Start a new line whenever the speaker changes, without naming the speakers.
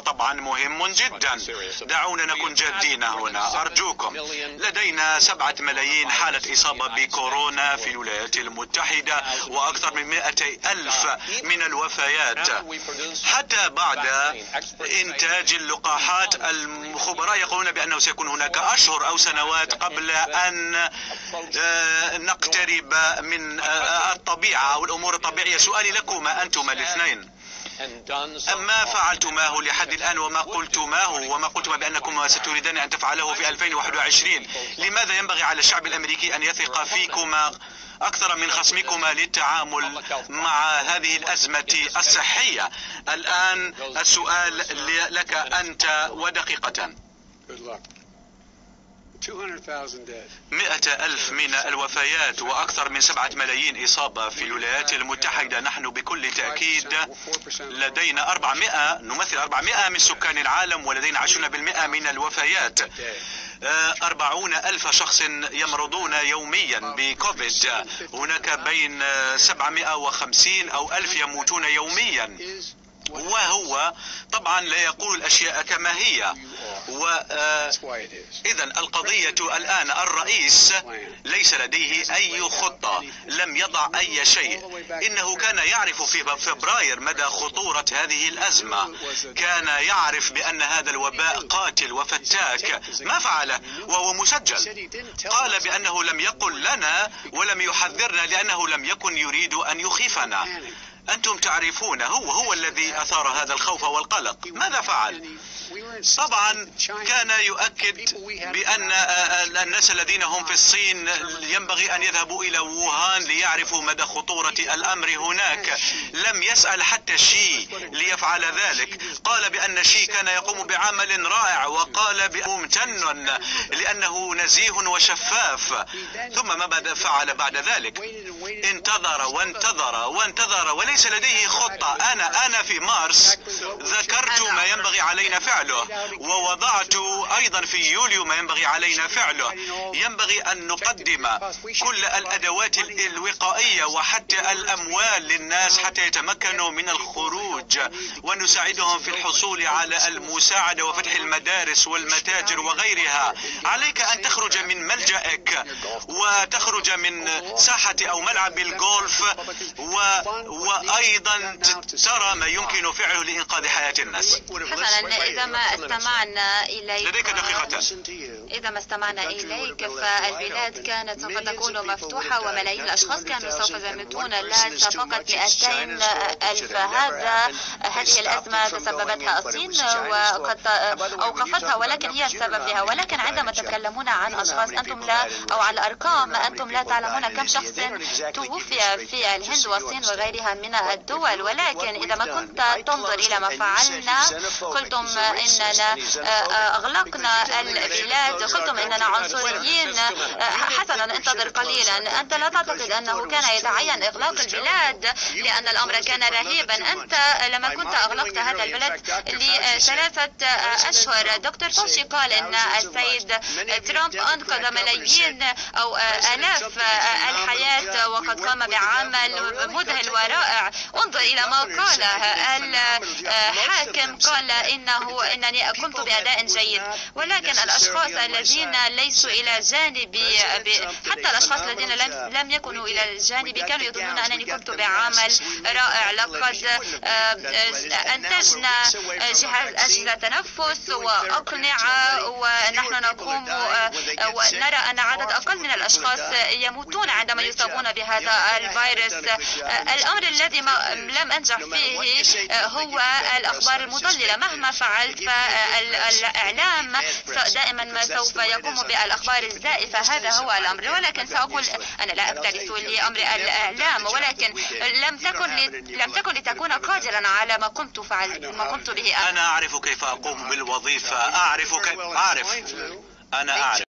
طبعا مهم جدا. دعونا نكون جادين هنا. أرجوكم لدينا سبعة ملايين حالة إصابة بكورونا في الولايات المتحدة وأكثر من مئتي ألف من الوفيات. حتى بعد إنتاج اللقاحات الخبراء يقولون بأنه سيكون هناك أشهر أو سنوات قبل أن آه، نقترب من آه، الطبيعة أو الأمور الطبيعية. سؤالي لكما أنتما الاثنين. ما فعلتماه لحد الآن وما قلتماه وما قلتما بأنكم ستريدان أن تفعله في 2021 لماذا ينبغي على الشعب الأمريكي أن يثق فيكما أكثر من خصمكما للتعامل مع هذه الأزمة الصحية؟ الآن السؤال لك أنت ودقيقة. مئة ألف من الوفيات وأكثر من سبعة ملايين إصابة في الولايات المتحدة. نحن بكل تأكيد لدينا 400 نمثل 400 من سكان العالم ولدينا 20% من الوفيات. أربعون ألف شخص يمرضون يوميا بكوفيد. هناك بين 750 أو ألف يموتون يوميا. وهو طبعا لا يقول الأشياء كما هي. وإذا القضية الآن الرئيس ليس لديه أي خطة لم يضع أي شيء. إنه كان يعرف في فبراير مدى خطورة هذه الأزمة. كان يعرف بأن هذا الوباء قاتل وفتاك. ما فعله؟ وهو مسجل. قال بأنه لم يقل لنا ولم يحذرنا لأنه لم يكن يريد أن يخيفنا. أنتم تعرفون هو هو الذي أثار هذا الخوف والقلق. ماذا فعل؟ طبعا كان يؤكد بأن الناس الذين هم في الصين ينبغي أن يذهبوا إلى ووهان ليعرفوا مدى خطورة الأمر هناك. لم يسأل حتى شي ليفعل ذلك. قال بأن شي كان يقوم بعمل رائع وقال بأنه ممتن لأنه نزيه وشفاف. ثم ماذا فعل بعد ذلك؟ انتظر وانتظر وانتظر وليس لديه خطة. أنا أنا في مارس. ذكرت ما ينبغي علينا فعله. ووضعت أيضا في يوليو ما ينبغي علينا فعله. ينبغي أن نقدم كل الأدوات الوقائية وحتى الأموال للناس حتى يتمكنوا من الخروج. ونساعدهم في الحصول على المساعدة وفتح المدارس والمتاجر وغيرها. عليك أن تخرج من ملجأك وتخرج من ساحة أو ملعب الجولف و... وأيضا ترى ما يمكن فعله لإنقاذ حياة الناس.
حسنا إذا ما استمعنا إليك
لديك دقيقة
إذا ما استمعنا إليك فالبلاد كانت سوف تكون مفتوحة وملايين الأشخاص كانوا سوف يموتون. ليس فقط 200 ألف هذا هذه الأزمة تسببتها الصين وقد أوقفتها ولكن هي السبب لها ولكن عندما تتكلمون عن أشخاص أنتم لا أو على الأرقام أنتم لا تعلمون كم شخص توفي في الهند والصين وغيرها من الدول ولكن إذا ما كنت تنظر إلى ما فعلنا قلتم إننا أغلقنا البلاد قلتم إننا عنصريين. حسنا انتظر قليلا. أنت لا تعتقد أنه كان يتعين إغلاق البلاد لأن الأمر كان رهيبا. أنت لما كنت أغلقت هذا البلد لثلاثة أشهر دكتور فوشي قال أن السيد ترامب أنقذ ملايين أو آلاف الحياة وقد قام بعمل مذهل ورائع. انظر إلى ما قاله الحاكم قال إنه إنني قمت بأداء جيد. ولكن الأشخاص الذين ليسوا إلى جانبي حتى الأشخاص الذين لم, لم يكونوا إلى جانبي كانوا يظنون أنني قمت بعمل رائع. لقد أنتجنا جهاز أجهزة تنفس وأقنعة ونحن نقوم ونرى أن عدد أقل من الأشخاص يموتون عندما يصابون بهذا الفيروس. الأمر الذي ما لم أنجح فيه هو الأخبار المضللة مهما فعلت فالإعلام دائما ما سوف يقوم بالأخبار الزائفة هذا هو الأمر. ولكن سأقول أنا لا أكترث لأمر الإعلام. ولكن لم تكن لم تكن لتكون قادرا على ما قمت فعل ما قمت به
أنا. أعرف كيف أقوم بالوظيفة. أعرف كيف أعرف أنا أعرف.